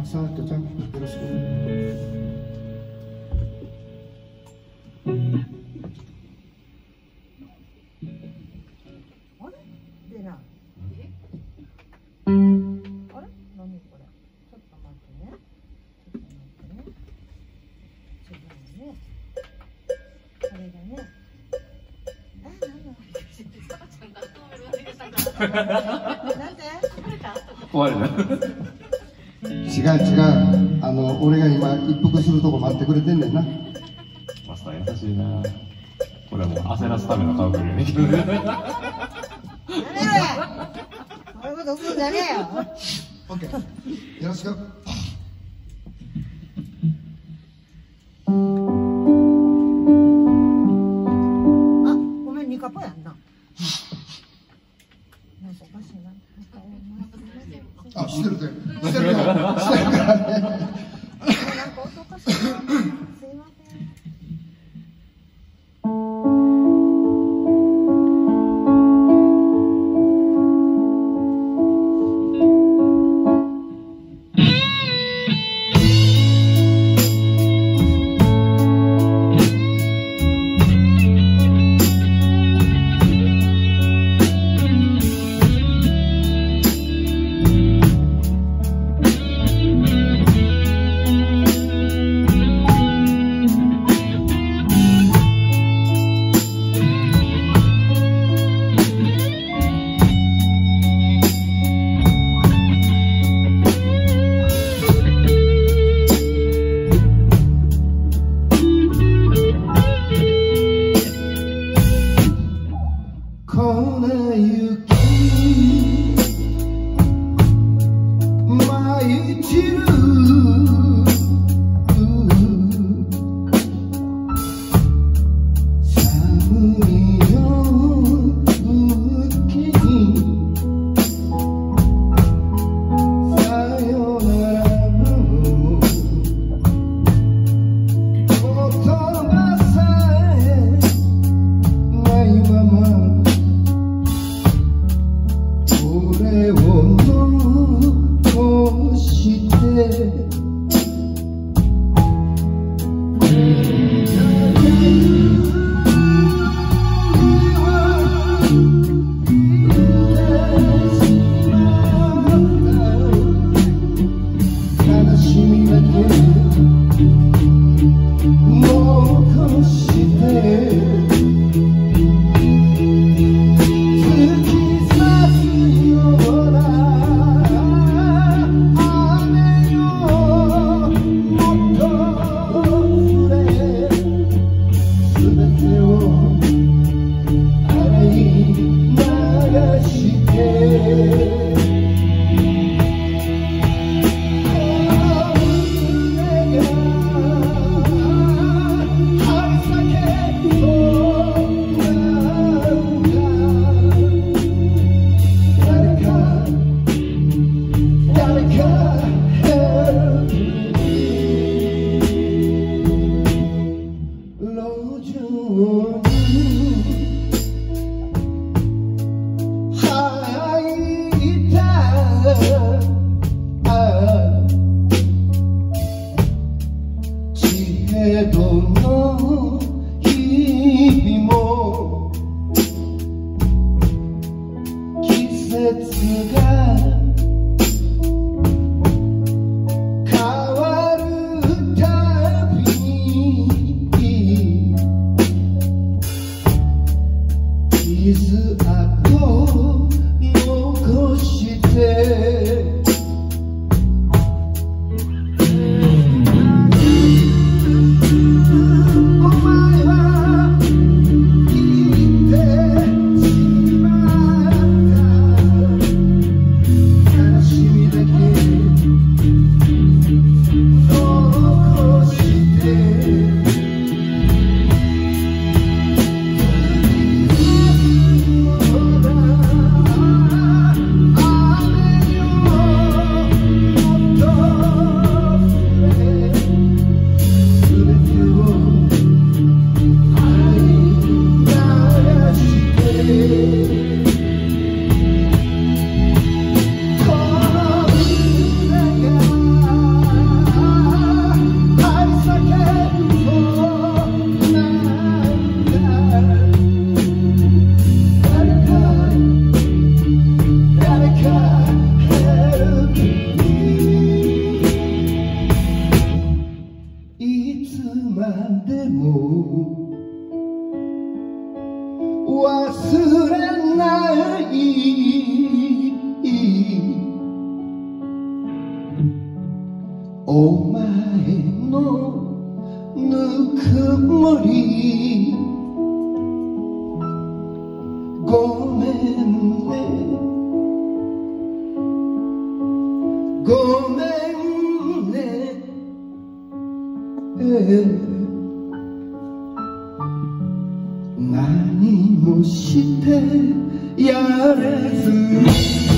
あさあとちゃんよろしくあれ？出ない。あれ何これちょっと待ってね。ちょっと待ってね。違うね。これがね。え、なんだなんで壊れた違う違う。あの俺が今一服するとこ待ってくれてんねんな。マスター優しいな。これはもう焦らすための顔ぶれねやめろや。そういうことするんじゃねえよ。オッケーよろしく Nossa, Lord. 忘れないお前のぬくもり。ごめんね。ごめんね、え。してやれず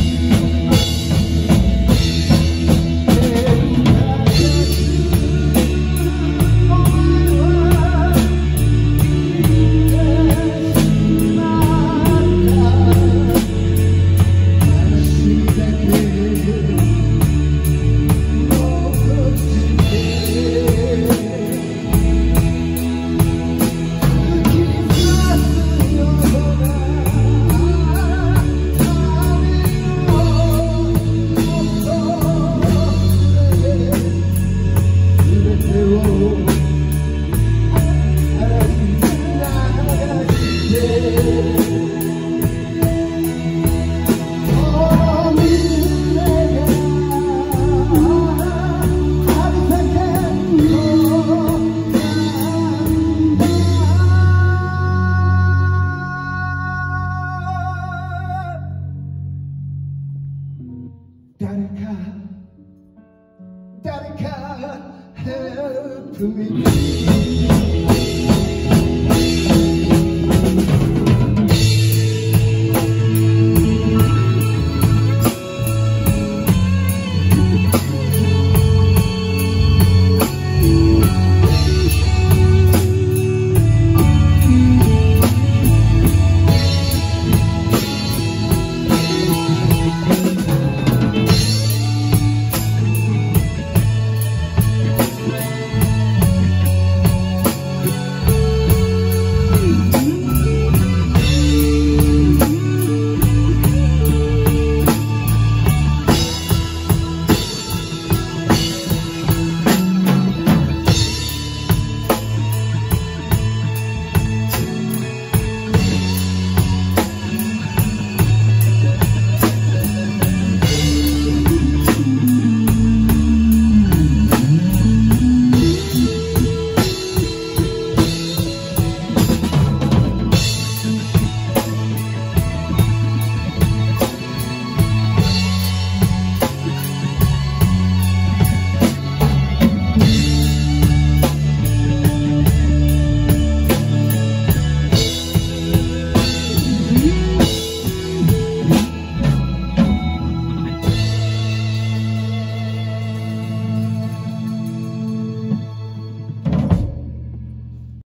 誰か誰か help me